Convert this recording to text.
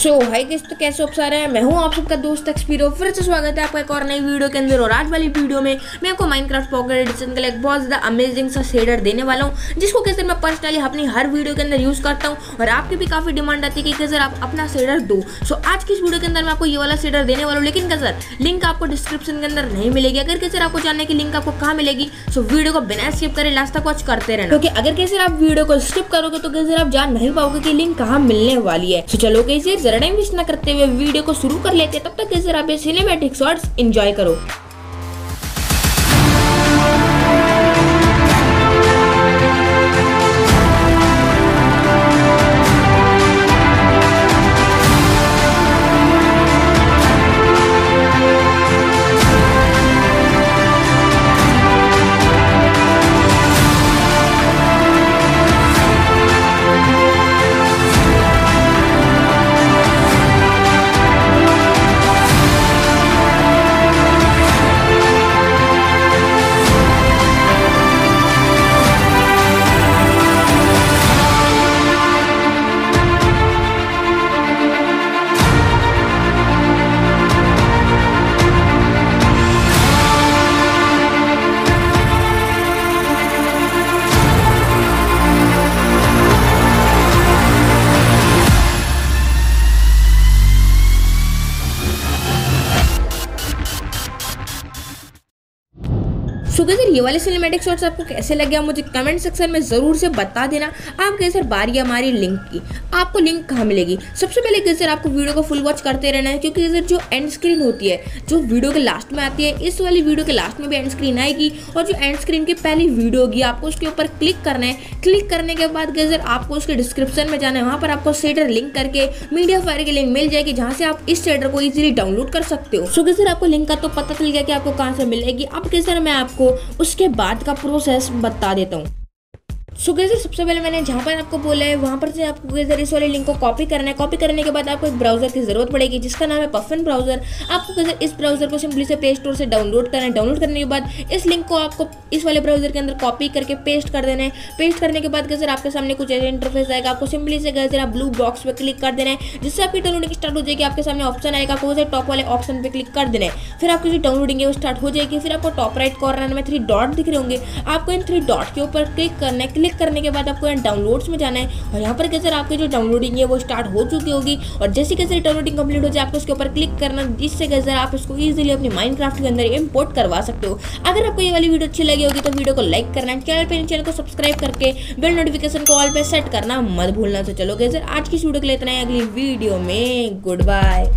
सो high किस तो कैसे आप सारे? हैं मैं हूँ आप सबका दोस्त एक्सपीरो फिर से स्वागत है आपका एक और नई वीडियो के अंदर। और आज वाली वीडियो में मैं आपको माइनक्राफ्ट पॉकेट एडिशन के लिए एक बहुत ज़्यादा अमेजिंग सा शेडर देने वाला हूँ, जिसको कैसे मैं पर्सनली अपनी हर वीडियो के अंदर यूज़ करता हूँ और आपकी भी काफ़ी डिमांड आती है कि कैसे आप अपना शेडर दो। सो आज की इस वीडियो के अंदर मैं आपको ये वाला शेडर देने वाला हूँ, लेकिन कैसे लिंक आपको डिस्क्रिप्शन के अंदर नहीं मिलेगी। अगर कैसे आपको जानने की लिंक आपको कहाँ मिलेगी सो वीडियो को बिना स्किप करें लास्ट तक वॉच करते रहना। क्योंकि अगर कैसे आप वीडियो को स्किप करोगे तो कैसे आप जान नहीं पाओगे कि लिंक कहाँ मिलने वाली है। तो चलो कैसे जरा टाइम वेस्ट ना करते हुए वीडियो को शुरू कर लेते तब तक के आप सिनेमेटिक शॉर्ट्स एंजॉय करो। सो सर, ये वाले सिनेमेटिक शॉट्स आपको कैसे लगे आप मुझे कमेंट सेक्शन में ज़रूर से बता देना। आप कैसे बारी हमारी लिंक की। आपको लिंक कहाँ मिलेगी? सबसे पहले कैसे आपको वीडियो को फुल वॉच करते रहना है, क्योंकि सर, जो एंड स्क्रीन होती है, जो वीडियो के लास्ट में आती है, इस वाली वीडियो के लास्ट में भी एंड स्क्रीन आएगी। और जो एंड स्क्रीन की पहली वीडियो होगी, आपको उसके ऊपर क्लिक करना है। क्लिक करने के बाद गजर आपको उसके डिस्क्रिप्शन में जाना है। वहाँ पर आपको सेटर लिंक करके मीडिया फायर की लिंक मिल जाएगी, जहाँ से आप इस सेटर को ईजिली डाउनलोड कर सकते हो। सो सर, आपको लिंक का तो पता चल गया कि आपको कहाँ से मिलेगी। अब सर, मैं आपको उसके बाद का प्रोसेस बता देता हूँ। सो गैसर सबसे पहले मैंने जहाँ पर आपको बोला है, वहाँ पर से आपको गैसर इस वाले लिंक को कॉपी करना है। कॉपी करने के बाद आपको एक ब्राउज़र की ज़रूरत पड़ेगी, जिसका नाम है पफन ब्राउज़र आपको गैसर इस ब्राउज़र को सिंपली से प्ले स्टोर से डाउनलोड करना है। डाउनलोड करने के बाद इस लिंक को आपको इस वाले ब्राउज़र के अंदर कॉपी करके पेस्ट कर देना है। पेस्ट करने के बाद गैसर आपके सामने कुछ ऐसे इंटरफेस आएगा, आपको सिंपली से गैसर आप ब्लू बॉक्स पर क्लिक कर देना है, जिससे आपकी डाउनलोडिंग स्टार्ट हो जाएगी। आपके सामने ऑप्शन आएगा, आपको वैसे टॉप वाले ऑप्शन पर क्लिक कर देना है। फिर आपकी जो डाउनलोडिंग है, वो स्टार्ट हो जाएगी। फिर आपको टॉप राइट कॉर्नर में थ्री डॉट दिख रहे होंगे। आपको इन थ्री डॉट के ऊपर क्लिक करना है। क्लिक करने के बाद आपको यहाँ डाउनलोड्स में जाना है और यहाँ पर कैसे आपकी जो डाउनलोडिंग है वो स्टार्ट हो चुकी होगी। और जैसे कैसे डाउनलोडिंग कंप्लीट हो जाए आपको उसके ऊपर क्लिक करना, जिससे कैसे आप इसको ईजिली अपने माइनक्राफ्ट के अंदर इम्पोर्ट करवा सकते हो। अगर आपको ये वाली वीडियो अच्छी लगी होगी तो वीडियो को लाइक करना चैनल पर चैनल को सब्सक्राइब करके बेल नोटिफिकेशन को ऑल पर सेट करना मत भूलना। तो चलो कैसे आज की वीडियो के लिए इतना है। अगली वीडियो में गुड बाय